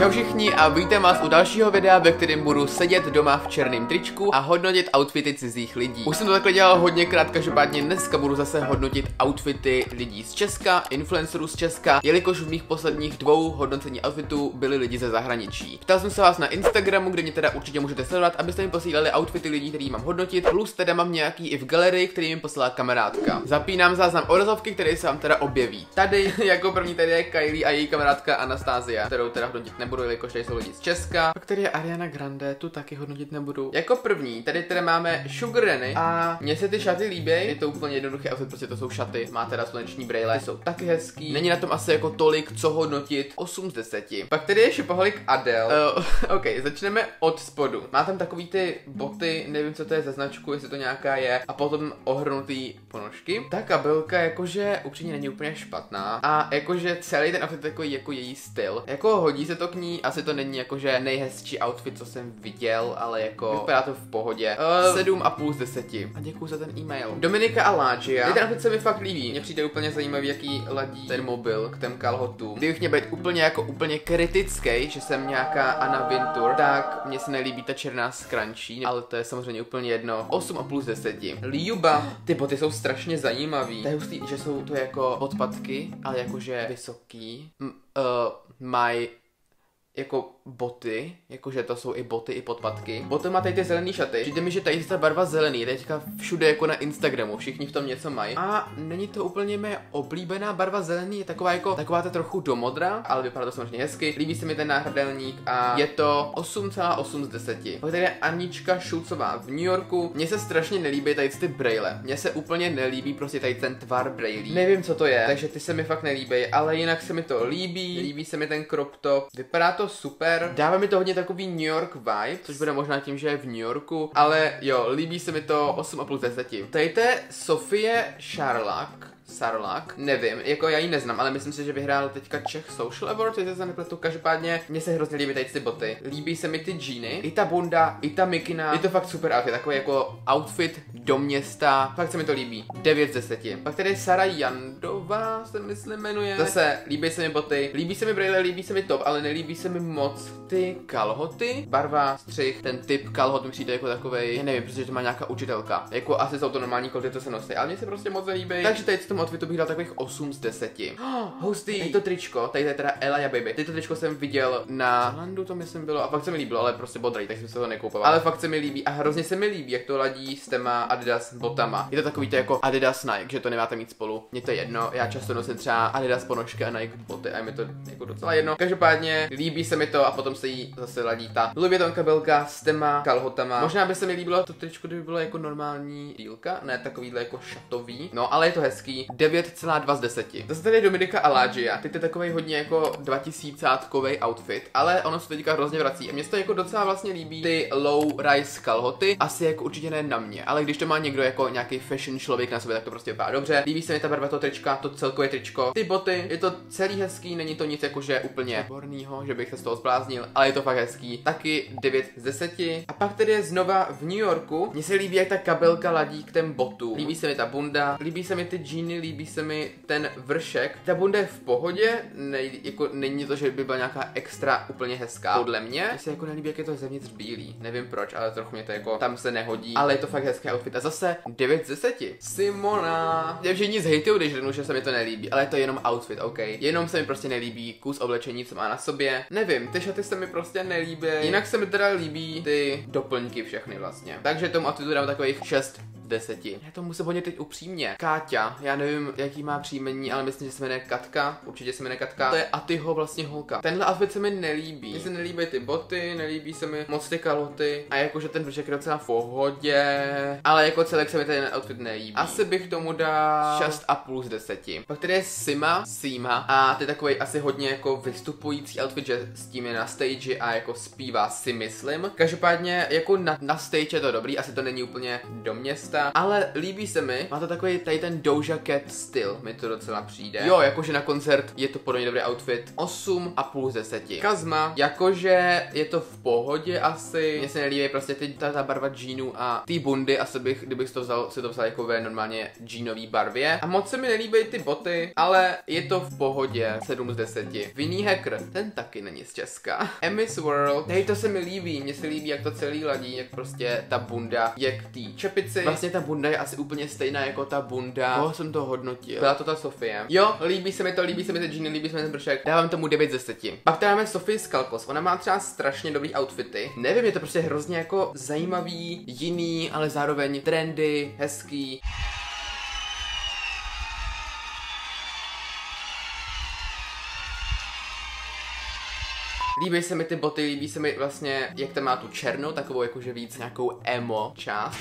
Čau všichni a vítám vás u dalšího videa, ve kterém budu sedět doma v černém tričku a hodnotit outfity cizích lidí. Už jsem to takhle dělal hodněkrát, každopádně dneska budu zase hodnotit outfity lidí z Česka, influencerů z Česka, jelikož v mých posledních dvou hodnocení outfitů byli lidi ze zahraničí. Ptal jsem se vás na Instagramu, kde mě teda určitě můžete sledovat, abyste mi posílali outfity lidí, který mám hodnotit, plus teda mám nějaký i v galerii, který mi poslala kamarádka. Zapínám záznam odrazovky, který se vám teda objeví. Tady jako první tady je Kylie a její kamarádka Anastasia, kterou teda hodnotit nebudu, jelikož tady jsou lidi z Česka. Pak tady je Ariana Grande, tu taky hodnotit nebudu. Jako první, tady teda máme Sugar Renny a mně se ty šaty líbí, je to úplně jednoduché outfit, prostě to jsou šaty, má teda sluneční brýle, ty jsou taky hezký. Není na tom asi jako tolik, co hodnotit, 8 z 10. Pak tady je šopoholik Adele. Uh, ok, začneme od spodu. Má tam takový ty boty, nevím co to je za značku, jestli to nějaká je, a potom ohrnutý ponožky. Ta kabelka jakože upřímně není úplně špatná a jakože celý ten outfit takový jako její styl. Jako hodí se to k ní, asi to není jakože nejhezčí outfit, co jsem viděl, ale jako vypadá to v pohodě. Uh, 7,5 z 10. A děkuji za ten e-mail. Dominika a Lágia. Ten outfit se mi fakt líbí. Mně přijde úplně zajímavý, jaký ladí ten mobil k těm kalhotům. Kdybych měl být úplně jako úplně kritický, že jsem nějaká Anna Vintur, tak mně se nelíbí ta černá scrunchie, ale to je samozřejmě úplně jedno. 8,5 z 10. Liuba, ty boty jsou strašně zajímavý. To je hustý, že jsou to jako odpadky, ale jakože vysoký. M- uh, mají jako boty, jakože to jsou i boty, i podpatky. Potom má tady ty zelený šaty. Přijde mi, že tady ta barva zelený, teďka všude jako na Instagramu, všichni v tom něco mají. A není to úplně mé oblíbená barva zelený, je taková jako, taková ta trochu do modra, ale vypadá to samozřejmě hezky. Líbí se mi ten náhrdelník a je to 8,8 z 10. Pak tady je Anička Šulcová v New Yorku. Mně se strašně nelíbí tady ty braille. Mně se úplně nelíbí prostě tady ten tvar brailí. Nevím, co to je, takže ty se mi fakt nelíbí, ale jinak se mi to líbí. Líbí se mi ten crop top. Vypadá to super. Dává mi to hodně takový New York vibe, což bude možná tím, že je v New Yorku, ale jo, líbí se mi to 8,5 z 10. Tady to je Sofie Charlak, Sarlak, nevím, jako já ji neznám, ale myslím si, že vyhrál teďka Czech Social Award, jestli se nepletu, každopádně mně se hrozně líbí tady ty boty. Líbí se mi ty džíny, i ta bunda, i ta mikina, je to fakt super outfit, takový jako outfit do města, fakt se mi to líbí. 9 z 10. Pak tady je Sara Jandová, se myslím jmenuje. Zase líbí se mi boty, líbí se mi brýle, líbí se mi top, ale nelíbí se mi moc ty kalhoty. Barva, střih, ten typ kalhot mi přijde jako takový, já nevím, protože to má nějaká učitelka. Jako asi jsou to normální kolty, co se nosí, ale mně se prostě moc nelíbí. Takže teď tomu outfitu bych dal takových 8 z 10. Oh, hustý. Tady to tričko, tady to je teda Elia Baby. Tady to tričko jsem viděl na Landu, to myslím bylo, a fakt se mi líbilo, ale prostě bodrej, tak jsem se to nekoupoval. Ale fakt se mi líbí a hrozně se mi líbí, jak to ladí s těma Adidas botama. Je to takový to jako Adidas Nike, že to nemáte mít spolu. Mně to je jedno, já často nosím třeba Adidas ponožky a Nike boty a je mi to jako docela jedno. Každopádně líbí se mi to a potom se jí zase ladí ta Louis kabelka s těma kalhotama. Možná by se mi líbilo to tričko, kdyby bylo jako normální dílka, ne takovýhle jako šatový. No, ale je to hezký. 9,2 z 10. Zase tady je Dominika Alagia. Teď je takový hodně jako 2000 outfit, ale ono se teďka hrozně vrací. A mně se to jako docela vlastně líbí ty low rise kalhoty. Asi jako určitě ne na mě, ale když to má někdo jako nějaký fashion člověk na sobě, tak to prostě vypadá dobře. Líbí se mi ta barva toho trička, to celkové tričko. Ty boty, je to celý hezký, není to nic jakože úplně bornýho, že bych se z toho zbláznil, ale je to fakt hezký. Taky 9 z 10. A pak tady je znova v New Yorku. Mně se líbí, jak ta kabelka ladí k těm botu. Líbí se mi ta bunda, líbí se mi ty džíny, líbí se mi ten vršek. Ta bunda je v pohodě, ne, jako není to, že by byla nějaká extra úplně hezká. Podle mě Mně se jako nelíbí, jak je to zevnitř bílý. Nevím proč, ale trochu mě to jako tam se nehodí. Ale je to fakt hezký outfit. A zase 9 z 10. Simona. Já že nic hejtuju, když řeknu, že se mi to nelíbí, ale je to jenom outfit, OK. Jenom se mi prostě nelíbí kus oblečení, co má na sobě. Nevím, ty šaty se mi prostě nelíbí. Jinak se mi teda líbí ty doplňky všechny vlastně. Takže tomu outfitu dám takových 6 deseti. Já to musím hodně teď upřímně. Káťa, já nevím, jaký má příjmení, ale myslím, že se jmenuje Katka. Určitě se jmenuje Katka. To je Atyho vlastně holka. Tenhle outfit se mi nelíbí. Mně se nelíbí ty boty, nelíbí se mi moc ty kaloty a jakože ten vršek je docela v pohodě, ale jako celek se mi ten outfit nelíbí. Asi bych tomu dal 6,5 z 10. Pak tady je Sima, Sima a je takový asi hodně jako vystupující outfit, že s tím je na stage a jako zpívá si myslím. Každopádně jako na, na stage je to dobrý, asi to není úplně do města, Scarletta, ale líbí se mi, má to takový tady ten Doja Cat styl, mi to docela přijde. Jo, jakože na koncert je to podle mě dobrý outfit, 8 a půl z 10. Kazma, jakože je to v pohodě asi, mně se nelíbí prostě ty, ta, ta barva džínu a ty bundy, asi bych, kdybych to vzal, si to vzal jako ve normálně džínový barvě. A moc se mi nelíbí ty boty, ale je to v pohodě, 7 z 10. Vinný hacker, ten taky není z Česka. Emmys World, hej, to se mi líbí, mně se líbí, jak to celý ladí, jak prostě ta bunda je k té čepici. Vlastně ta bunda je asi úplně stejná jako ta bunda. Koho jsem to hodnotil? Byla to ta Sofie. Jo, líbí se mi to, líbí se mi ten džíny, líbí se mi ten bršek. Dávám tomu 9 ze 10. Pak tady máme Sofie Skalpos, ona má třeba strašně dobrý outfity. Nevím, je to prostě hrozně jako zajímavý, jiný, ale zároveň trendy, hezký. Líbí se mi ty boty, líbí se mi vlastně, jak tam má tu černou, takovou jakože víc nějakou emo část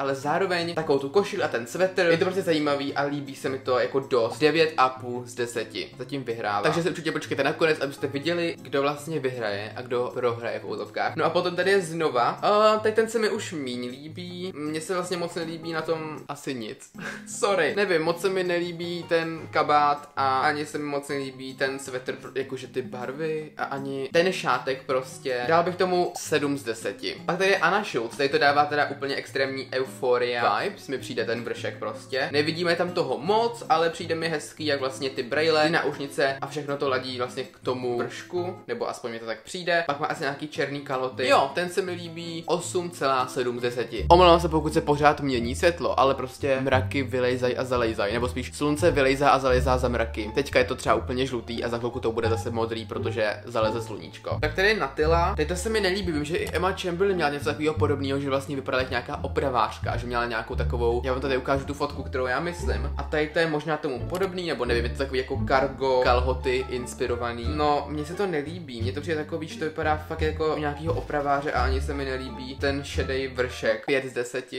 ale zároveň takovou tu košili a ten svetr. Je to prostě zajímavý a líbí se mi to jako dost. 9,5 z 10. Zatím vyhrává. Takže se určitě počkejte nakonec, abyste viděli, kdo vlastně vyhraje a kdo prohraje v útovkách. No a potom tady je znova. Uh, teď ten se mi už míň líbí. Mně se vlastně moc nelíbí na tom asi nic. Sorry. Nevím, moc se mi nelíbí ten kabát a ani se mi moc nelíbí ten svetr, jakože ty barvy a ani ten šátek prostě. Dal bych tomu 7 z 10. Pak tady je Anna Schultz, tady to dává teda úplně extrémní eufemii Euphoria vibes mi přijde ten vršek prostě. Nevidíme tam toho moc, ale přijde mi hezký, jak vlastně ty brejle, ty náušnice a všechno to ladí vlastně k tomu vršku, nebo aspoň mi to tak přijde. Pak má asi nějaký černý kaloty. Jo, ten se mi líbí 8,7 z 10. Omlouvám se, pokud se pořád mění světlo, ale prostě mraky vylejzají a zalejzají, nebo spíš slunce vylejzá a zalejzá za mraky. Teďka je to třeba úplně žlutý a za chvilku to bude zase modrý, protože zaleze sluníčko. Tak tady Natila. Teď to se mi nelíbí, vím, že i Emma Chamberlain měla něco takového podobného, že vlastně vypadala jako nějaká opravářka hláška, že měla nějakou takovou, já vám tady ukážu tu fotku, kterou já myslím. A tady to je možná tomu podobný, nebo nevím, je to takový jako cargo, kalhoty inspirovaný. No, mně se to nelíbí, mně to přijde takový, že to vypadá fakt jako nějakýho opraváře a ani se mi nelíbí ten šedý vršek. 5 z 10.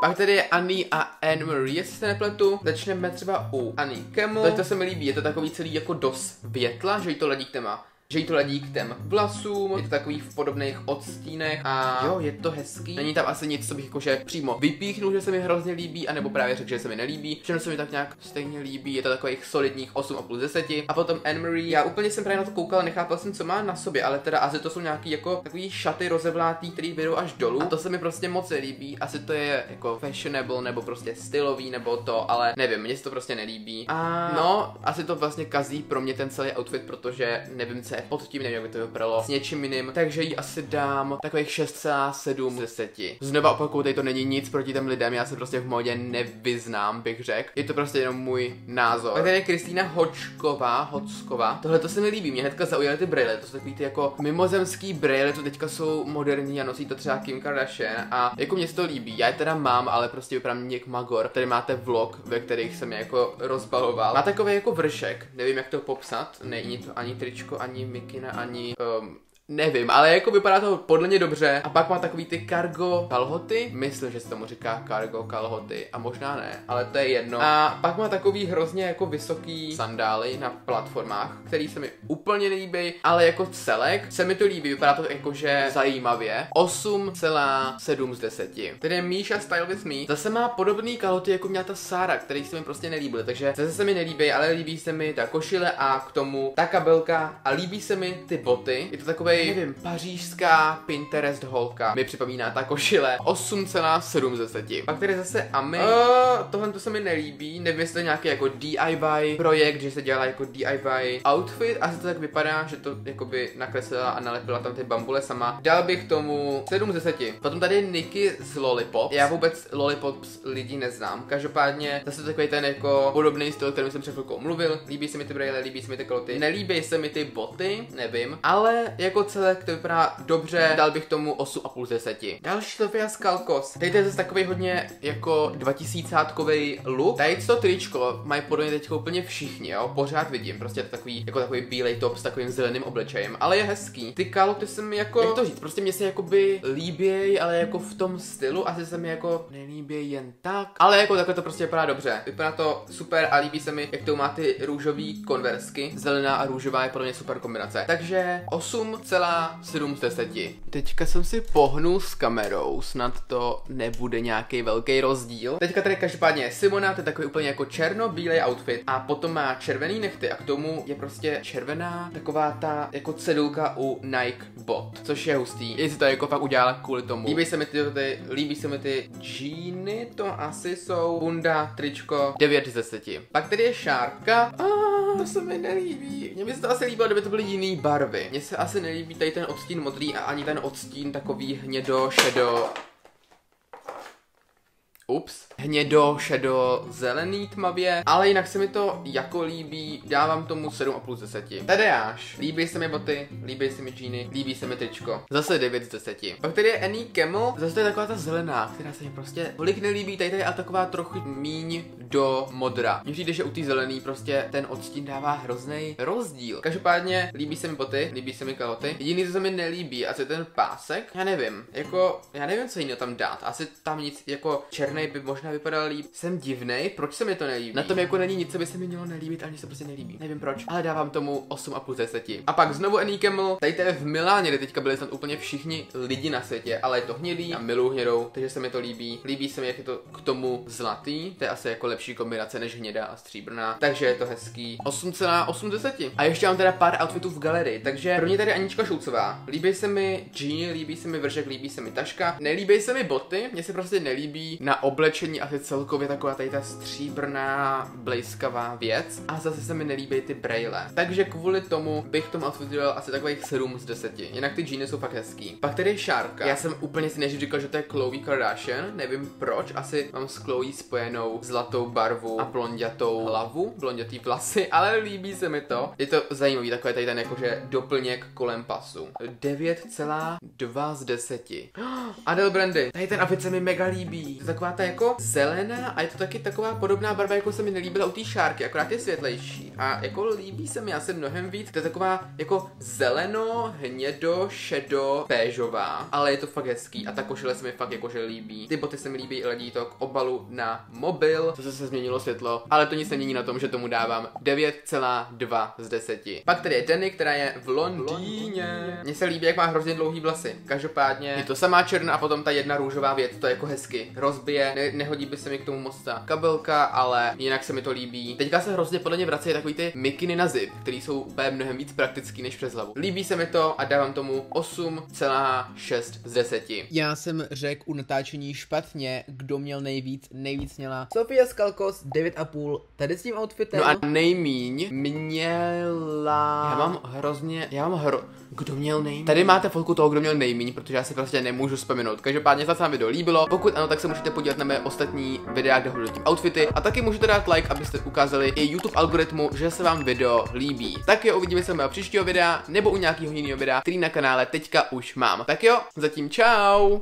Pak tady je Annie a Anne Marie, jestli se nepletu. Začneme třeba u Annie Kemu. To se mi líbí, je to takový celý jako dos větla, že jí to ladí k téma že jí to ladí k těm vlasům, je to takový v podobných odstínech a jo, je to hezký. Není tam asi nic, co bych jakože přímo vypíchnul, že se mi hrozně líbí, anebo právě řekl, že se mi nelíbí. Všechno se mi tak nějak stejně líbí, je to takových solidních 8 plus 10. A potom Anne-Marie, já úplně jsem právě na to koukal, nechápal jsem, co má na sobě, ale teda asi to jsou nějaký jako takový šaty rozevlátý, který vydou až dolů. A to se mi prostě moc líbí, asi to je jako fashionable nebo prostě stylový nebo to, ale nevím, mně se to prostě nelíbí. A no, asi to vlastně kazí pro mě ten celý outfit, protože nevím, co je pod tím, nevím, jak by to vypadalo s něčím jiným, takže jí asi dám takových 6,7 z 10. Znova opakuju, tady to není nic proti těm lidem, já se prostě v modě nevyznám, bych řekl. Je to prostě jenom můj názor. Pak tady je Kristýna Hočková, Hocková. Tohle to se mi líbí, mě hnedka zaujaly ty brýle, to jsou takový ty jako mimozemský brýle, to teďka jsou moderní a nosí to třeba Kim Kardashian a jako mě se to líbí, já je teda mám, ale prostě vypadám něk magor. Tady máte vlog, ve kterých jsem je jako rozbaloval. Má takový jako vršek, nevím jak to popsat, není to ani tričko, ani mikina, ani um, Nevím, ale jako vypadá to podle mě dobře. A pak má takový ty cargo kalhoty. Myslím, že se tomu říká cargo kalhoty. A možná ne, ale to je jedno. A pak má takový hrozně jako vysoký sandály na platformách, který se mi úplně líbí, ale jako celek se mi to líbí. Vypadá to jakože zajímavě. 8,7 z 10. Tedy Míša Style with Me zase má podobný kalhoty, jako měla ta Sara, který se mi prostě nelíbily. Takže zase se mi nelíbí, ale líbí se mi ta košile a k tomu ta kabelka a líbí se mi ty boty. Je to takové takovej, nevím, pařížská Pinterest holka. Mi připomíná ta košile. 8,7 ze 10. Pak tady zase Ami. Uh, tohle to se mi nelíbí. Nevím, jestli to je nějaký jako DIY projekt, že se dělá jako DIY outfit. Asi to tak vypadá, že to jakoby nakreslila a nalepila tam ty bambule sama. Dal bych tomu 7 ze 10. Potom tady je Niky z Lollipop. Já vůbec Lollipop lidí neznám. Každopádně zase takový ten jako podobný styl, kterým jsem před chvilkou mluvil. Líbí se mi ty brýle, líbí se mi ty kloty. Nelíbí se mi ty boty, nevím. Ale jako celek to vypadá dobře, dal bych tomu 8,5 z 10. Další Sofia Skalkos. Tady to je zase takový hodně jako 2000 look. Tady to tričko mají podobně teď úplně všichni, jo. Pořád vidím, prostě to takový, jako takový bílej top s takovým zeleným oblečejem, ale je hezký. Ty kalhoty jsem jako, jak to říct, prostě mě se jakoby líběj, ale jako v tom stylu, asi se mi jako nelíběj jen tak. Ale jako takhle to prostě vypadá dobře. Vypadá to super a líbí se mi, jak to má ty růžový konversky. Zelená a růžová je pro mě super kombinace. Takže 8 6,7. Teďka jsem si pohnul s kamerou, snad to nebude nějaký velký rozdíl. Teďka tady každopádně Simona, to je takový úplně jako černo-bílej outfit a potom má červený nechty a k tomu je prostě červená taková ta jako cedulka u Nike bot, což je hustý. Jestli to jako fakt udělala kvůli tomu. Líbí se mi ty, ty líbí se mi ty džíny, to asi jsou bunda, tričko, 9 z 10. Pak tady je šárka. Ah, to se mi nelíbí. Mně by se to asi líbilo, kdyby to byly jiné barvy. Mně se asi nelíbí tady ten odstín modrý a ani ten odstín takový hnědo, šedo. Ups. Hnědo, šedo, zelený tmavě, ale jinak se mi to jako líbí, dávám tomu 7 plus 10. Tadeáš, líbí se mi boty, líbí se mi džíny, líbí se mi tričko. Zase 9 z 10. Pak tady je Annie Camel, zase to je taková ta zelená, která se mi prostě tolik nelíbí, tady, tady je ale taková trochu míň do modra. Mně přijde, že u té zelený prostě ten odstín dává hrozný rozdíl. Každopádně líbí se mi boty, líbí se mi kaloty. Jediný, co se mi nelíbí, a co je ten pásek, já nevím, jako, já nevím, co jiného tam dát. Asi tam nic, jako černý by možná vypadal líp. Jsem divnej, proč se mi to nelíbí? Na tom jako není nic, co by se mi mělo nelíbit, ani se prostě nelíbí. Nevím proč, ale dávám tomu 8,5 z 10. A pak znovu Annie tady to je v Miláně, kde teďka byli snad úplně všichni lidi na světě, ale je to hnědý a miluji hnědou, takže se mi to líbí. Líbí se mi, jak je to k tomu zlatý, to je asi jako lepší kombinace než hnědá a stříbrná, takže je to hezký. 8,8 z 10. A ještě mám teda pár outfitů v galerii, takže pro mě tady Anička Šoucová. Líbí se mi jean, líbí se mi vržek, líbí se mi taška, nelíbí se mi boty, mně se prostě nelíbí na oblečení asi celkově taková tady ta stříbrná, blejskavá věc. A zase se mi nelíbí ty braille. Takže kvůli tomu bych tomu outfitu dal asi takových 7 z 10. Jinak ty džíny jsou fakt hezký. Pak tady je šárka. Já jsem úplně si než říkal, že to je Chloe Kardashian. Nevím proč, asi mám s Chloe spojenou zlatou barvu a blondiatou hlavu, blondiatý vlasy, ale líbí se mi to. Je to zajímavý, takové tady ten jakože doplněk kolem pasu. 9,2 z 10. Adel Brandy. Tady ten outfit se mi mega líbí. To je taková ta jako zelená a je to taky taková podobná barva, jako se mi nelíbila u té šárky, akorát je světlejší. A jako líbí se mi asi mnohem víc. To je taková jako zeleno, hnědo, šedo, péžová, ale je to fakt hezký a ta košile se mi fakt jakože líbí. Ty boty se mi líbí i ledí to k obalu na mobil, to se změnilo světlo, ale to nic nemění na tom, že tomu dávám 9,2 z 10. Pak tady je Danny, která je v Londýně. Mně se líbí, jak má hrozně dlouhý vlasy. Každopádně je to samá černá a potom ta jedna růžová věc, to je jako hezky rozbije, ne, nehodí by se mi k tomu moc ta kabelka, ale jinak se mi to líbí. Teďka se hrozně podle mě vrací takový ty mikiny na zip, které jsou úplně mnohem víc praktický než přes hlavu. Líbí se mi to a dávám tomu 8,6 z 10. Já jsem řekl u natáčení špatně, kdo měl nejvíc, nejvíc měla Sofia Skalkos 9,5 tady s tím outfitem. No a nejmíň měla... Já mám hrozně, já mám hro... Kdo měl nejmíň? Tady máte fotku toho, kdo měl nejmíň, protože já si prostě nemůžu vzpomenout. Každopádně se vám video líbilo. Pokud ano, tak se můžete podívat na mé ostatní videa, kde hodnotím outfity. A taky můžete dát like, abyste ukázali i YouTube algoritmu, že se vám video líbí. Tak jo, uvidíme se u mého příštího videa nebo u nějakého jiného videa, který na kanále teďka už mám. Tak jo, zatím čau!